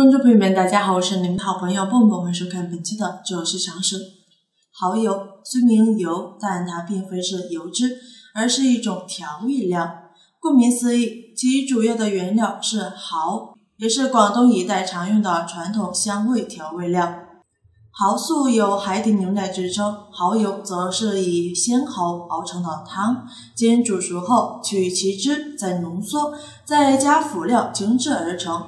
观众朋友们，大家好，我是你们的好朋友蹦蹦，欢迎收看本期的知识常识。蚝油虽名油，但它并非是油脂，而是一种调味料。顾名思义，其主要的原料是蚝，也是广东一带常用的传统香味调味料。蚝素有海底牛奶之称，蚝油则是以鲜蚝熬成的汤，经煮熟后取其汁，再浓缩，再加辅料精制而成。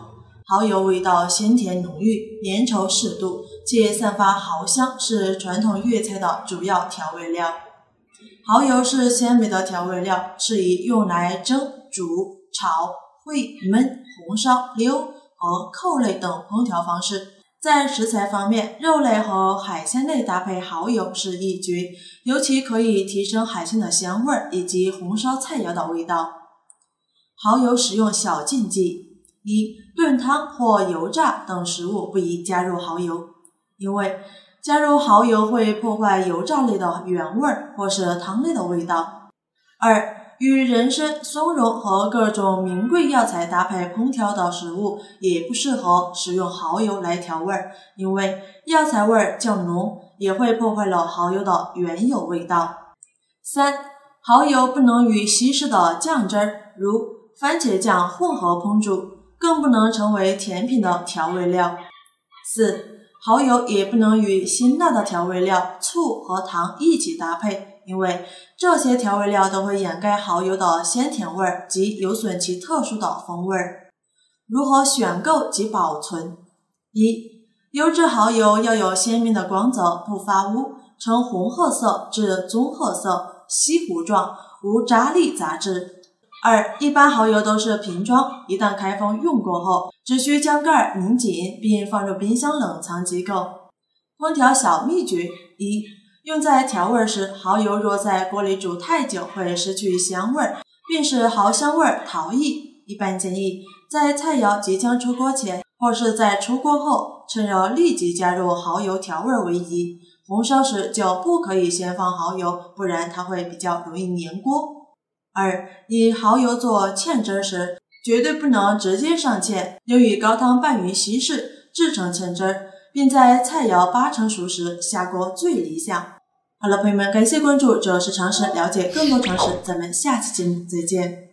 蚝油味道鲜甜浓郁，粘稠适度，且散发蚝香，是传统粤菜的主要调味料。蚝油是鲜美的调味料，适宜用来蒸、煮、炒、烩、焖、红烧、溜和扣类等烹调方式。在食材方面，肉类和海鲜类搭配蚝油是一绝，尤其可以提升海鲜的香味儿以及红烧菜肴的味道。蚝油使用小禁忌。一炖汤或油炸等食物不宜加入蚝油，因为加入蚝油会破坏油炸类的原味或是汤类的味道。二与人参、松茸和各种名贵药材搭配烹调的食物也不适合使用蚝油来调味，因为药材味较浓，也会破坏了蚝油的原有味道。三蚝油不能与稀释的酱汁儿如番茄酱混合烹煮。更不能成为甜品的调味料。四、蚝油也不能与辛辣的调味料醋和糖一起搭配，因为这些调味料都会掩盖蚝油的鲜甜味儿及有损其特殊的风味儿。如何选购及保存？一、优质蚝油要有鲜明的光泽，不发乌，呈红褐色至棕褐色，稀糊状，无渣粒杂质。二，一般蚝油都是瓶装，一旦开封用过后，只需将盖拧紧，并放入冰箱冷藏即可。烹调小秘诀：一，用在调味时，蚝油若在锅里煮太久，会失去香味，并使蚝香味逃逸。一般建议在菜肴即将出锅前，或是在出锅后，趁热立即加入蚝油调味为宜。红烧时就不可以先放蚝油，不然它会比较容易粘锅。二，以蚝油做芡汁时，绝对不能直接上芡，应以高汤拌匀稀释，制成芡汁，并在菜肴八成熟时下锅最理想。好了，朋友们，感谢关注，这是常识，了解更多常识，咱们下期节目再见。